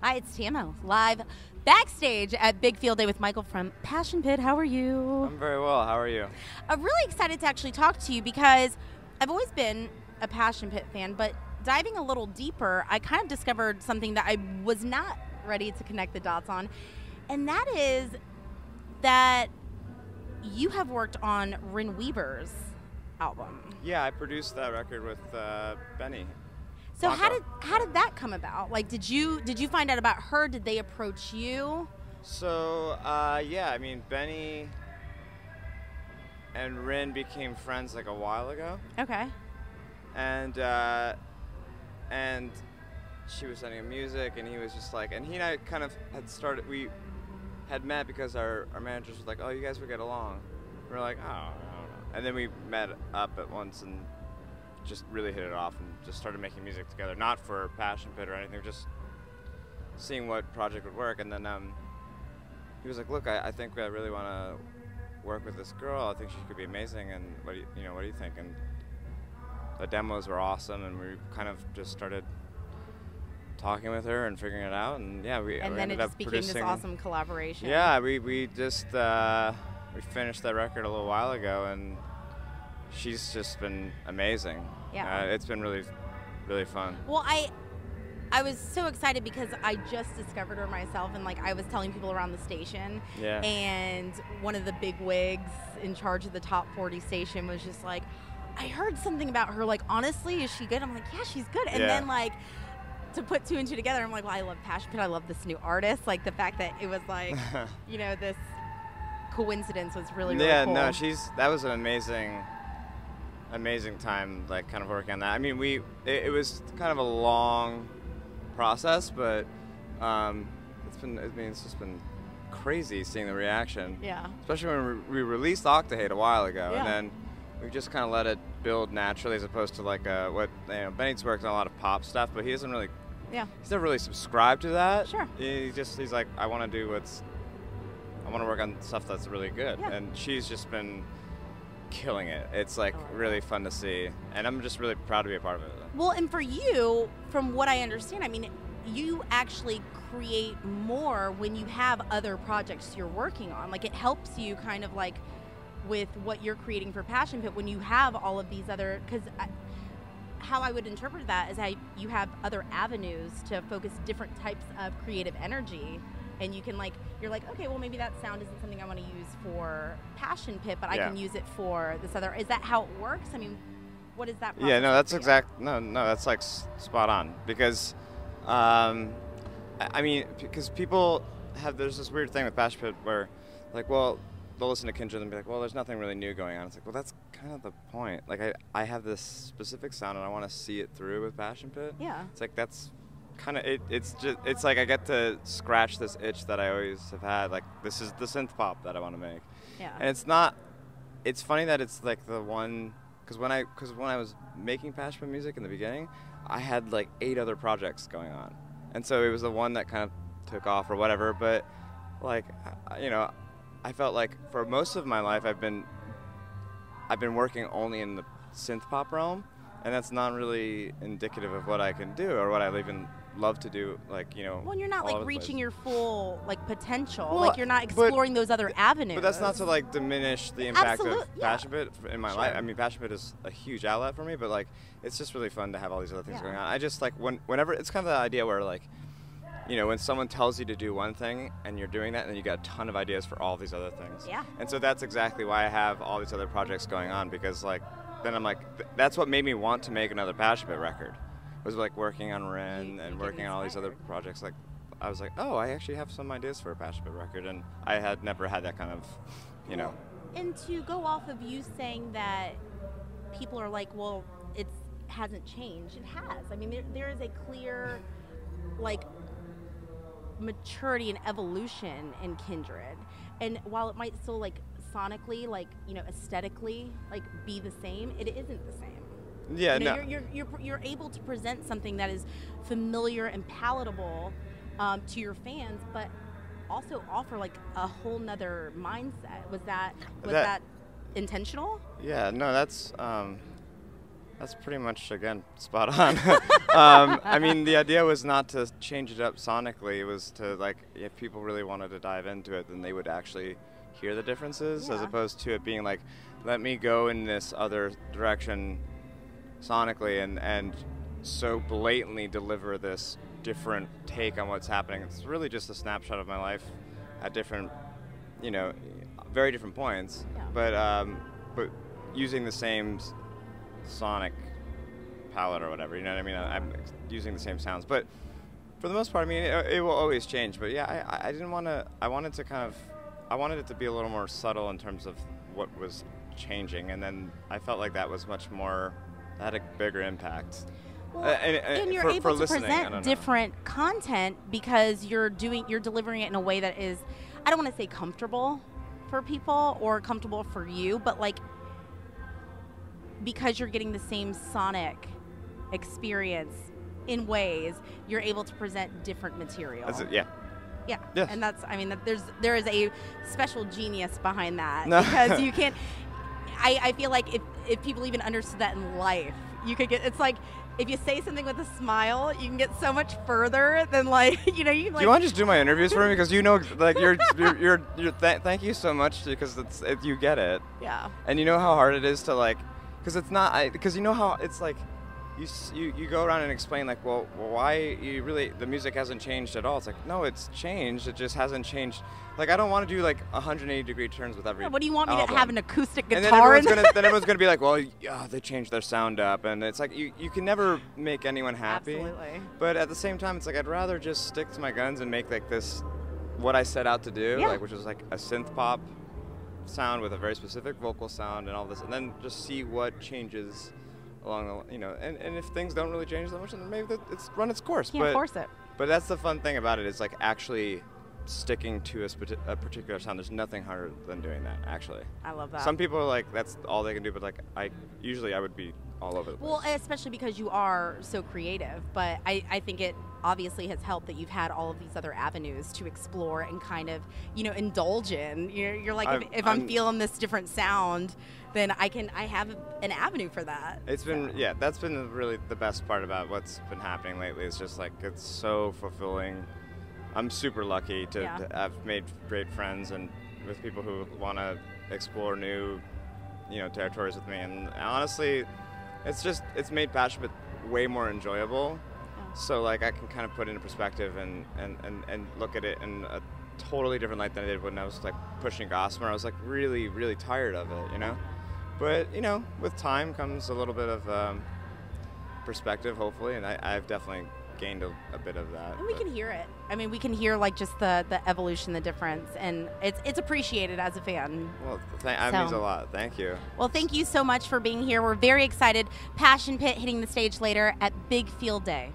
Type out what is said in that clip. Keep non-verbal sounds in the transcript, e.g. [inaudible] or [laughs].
Hi, it's Tamo live backstage at Big Field Day with Michael from Passion Pit. How are you? I'm very well. How are you? I'm really excited to actually talk to you because I've always been a Passion Pit fan, but diving a little deeper, I kind of discovered something that I was not ready to connect the dots on, and that is that you have worked on Ryn Weaver's album. Yeah, I produced that record with uh, Benny. So how did how did that come about? Like, did you did you find out about her? Did they approach you? So uh, yeah, I mean Benny and Ryn became friends like a while ago, Okay. and uh, and she was sending him music, and he was just like, and he and I kind of had started. We had met because our our managers were like, oh, you guys would get along. We are like, oh, I don't know. And then we met up at once and just really hit it off and just started making music together. Not for Passion Pit or anything, just seeing what project would work. And then um, he was like, look, I, I think I really want to work with this girl. I think she could be amazing. And what do you, you know, what do you think? And the demos were awesome, and we kind of just started talking with her and figuring it out. And yeah, we And we then it ended up just became producing. this awesome collaboration. Yeah, we we just uh, we finished that record a little while ago, and she's just been amazing. Yeah. uh, it's been really, really fun. Well, I I was so excited because I just discovered her myself and like I was telling people around the station Yeah. and one of the big wigs in charge of the top 40 station was just like I heard something about her like honestly is she good? I'm like, "Yeah, she's good." And Yeah. then like to put two and two together, I'm like, "Well, I love Passion Pit. I love this new artist." Like the fact that it was like, [laughs] you know, this coincidence was really really yeah, cool. no, she's that was an amazing, amazing time, like kind of working on that. I mean, we it, it was kind of a long process, but um, it's been I mean it's just been crazy seeing the reaction. Yeah. Especially when we released OctaHate a while ago, Yeah. and then we just kind of let it build naturally, as opposed to like uh, what you know. Benny's worked on a lot of pop stuff, but he doesn't really Yeah. he's never really subscribed to that. Sure. He just he's like, I want to do what's, I want to work on stuff that's really good, Yeah. and she's just been killing it. It's like oh I really fun to see, and I'm just really proud to be a part of it. Well, and for you, from what I understand, I mean, you actually create more when you have other projects you're working on. Like it helps you kind of like with what you're creating for Passion Pit when you have all of these other because. How I would interpret that is how you have other avenues to focus different types of creative energy, and you can like you're like okay, well maybe that sound isn't something I want to use for Passion Pit, but I can use it for this other. Is that how it works? I mean, what is that? Yeah, no, that's exact. No, no, that's like s- spot on because, um, I I mean, because people have there's this weird thing with passion Pit where, like, well, they'll listen to Kindred and be like, well, there's nothing really new going on. It's like, well, that's kind of the point. Like, I I have this specific sound and I want to see it through with Passion Pit. Yeah. It's like that's kind of it. It's just it's like I get to scratch this itch that I always have had. Like, this is the synth pop that I want to make. Yeah. And it's not. It's funny that it's like the one because when I because when I was making Passion music in the beginning, I had like eight other projects going on, and so it was the one that kind of took off or whatever. But like you know, I felt like for most of my life I've been I've been working only in the synth pop realm, and that's not really indicative of what I can do or what I even love to do. Like you know, Well, you're not like reaching your full like potential. Well, like you're not exploring those other avenues. But that's not to like diminish the impact Absolute- of yeah. Passion Pit in my Sure. life. I mean, Passion Pit is a huge outlet for me, but like, it's just really fun to have all these other things Yeah. going on. I just like when whenever it's kind of the idea where like, you know, when someone tells you to do one thing and you're doing that, and then you got a ton of ideas for all these other things. Yeah. And so that's exactly why I have all these other projects going on because like, then I'm like, th- that's what made me want to make another Passion Pit record. Was like working on Ryn You- and working on all these other projects. Like, I was like, oh, I actually have some ideas for a Passion Pit record, and I had never had that kind of, you know. And to go off of you saying that people are like, well, it hasn't changed. It has. I mean, there, there is a clear, like, maturity and evolution in Kindred. And while it might still like sonically, like you know, aesthetically, like be the same, it isn't the same. Yeah, you know, no. you're, you're, you're, you're able to present something that is familiar and palatable um, to your fans, but also offer like a whole nother mindset. Was that was That- that, intentional? Yeah, no, that's um, That's pretty much again spot on. [laughs] um, I mean, the idea was not to change it up sonically. It was to like, if people really wanted to dive into it, then they would actually hear the differences, as opposed to it being like, let me go in this other direction sonically and and so blatantly deliver this different take on what's happening. It's really just a snapshot of my life at different, you know, very different points. Yeah. But um, but using the same sonic palette or whatever. You know what I mean? I'm using the same sounds, but for the most part, I mean, it, it will always change. But yeah, I- I, I didn't want to. I wanted to kind of, I wanted it to be a little more subtle in terms of what was changing, and then I felt like that was much more. Had a bigger impact. Well, Uh, and- and and you're for- able for to present know. different content because you're doing you're delivering it in a way that is I don't want to say comfortable for people or comfortable for you, but like because you're getting the same sonic experience in ways you're able to present different material. It, yeah. Yeah, Yes. and that's I mean that there's there is a special genius behind that No. because you [laughs] can't. I, I feel like if if people even understood that in life, you could get. It's like if you say something with a smile, you can get so much further than like [laughs] you know you can do like. you want to just do my interviews for me because you know, like you're, [laughs] you're, you're, you're th- thank you so much because it's, it, you get it. yeah. And you know how hard it is to like, because it's not, because you know how it's like, you, you you go around and explain like, well, why you really the music hasn't changed at all. It's like, no, it's changed. It just hasn't changed. Like I don't want to do like 180 degree turns with every. Yeah, what do you want me to have an acoustic guitar And then everyone's gonna then everyone's gonna be like, well, [laughs] yeah, they changed their sound up, and it's like you you can never make anyone happy. Absolutely. But at the same time, it's like I'd rather just stick to my guns and make like this, what I set out to do, Yeah. like which is like a synth pop sound with a very specific vocal sound and all this, and then just see what changes along the, you know, and, and if things don't really change that much, then maybe it's run its course. Can't but force it. but that's the fun thing about it is like actually sticking to a, spati- a particular sound. There's nothing harder than doing that. Actually, I love that. some people are like that's all they can do, but like I usually I would be all over the place. Well, especially because you are so creative, but I, I think it obviously has helped that you've had all of these other avenues to explore and kind of, you know, indulge in. You're, you're like, if, I'm- if I'm, I'm- feeling this different sound, then I can, I have an avenue for that. It's been yeah, that's been really the best part about what's been happening lately. It's just like it's so fulfilling. I'm super lucky to, Yeah. to have made great friends and with people who want to explore new, you know, territories with me. And honestly, it's just it's made Pit way more enjoyable. So like I can kind of put it in perspective and, and, and, and look at it in a totally different light than I did when I was like pushing Gossamer. I was like really really tired of it, you know. But you know, with time comes a little bit of um, perspective, hopefully, and I, I've definitely gained a, a bit of that. And we but- can hear it. I mean, we can hear like just the, the evolution, the difference, and it's it's appreciated as a fan. Well, th- that means a lot. Thank you. Well, thank you so much for being here. We're very excited. Passion Pit hitting the stage later at Big Field Day.